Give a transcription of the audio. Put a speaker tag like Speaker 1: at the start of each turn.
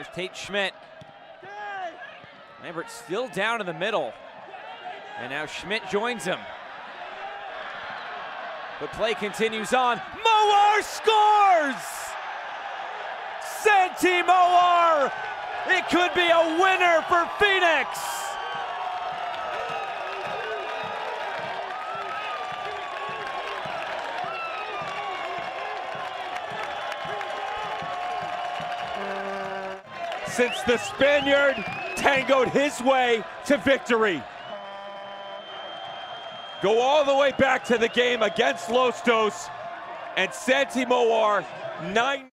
Speaker 1: Here's Tate Schmidt. Lambert still down in the middle. And now Schmidt joins him. But play continues on. Moar scores! Santi Moar! It could be a winner for Phoenix!
Speaker 2: Since the Spaniard tangoed his way to victory. Go all the way back to the game against Los Dos and Santi Moar, nine.